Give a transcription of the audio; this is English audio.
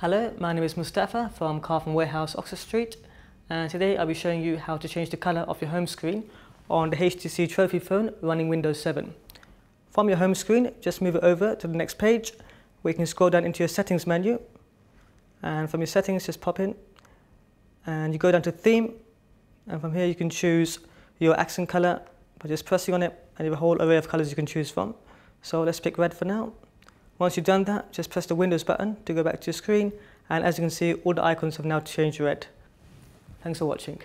Hello, my name is Mustafa from Carphone Warehouse, Oxford Street and today I'll be showing you how to change the colour of your home screen on the HTC Trophy phone running Windows 7. From your home screen, just move it over to the next page where you can scroll down into your settings menu and from your settings just pop in and you go down to theme and from here you can choose your accent colour by just pressing on it and you have a whole array of colours you can choose from. So let's pick red for now. Once you've done that, just press the Windows button to go back to your screen and as you can see all the icons have now changed red. Thanks for watching.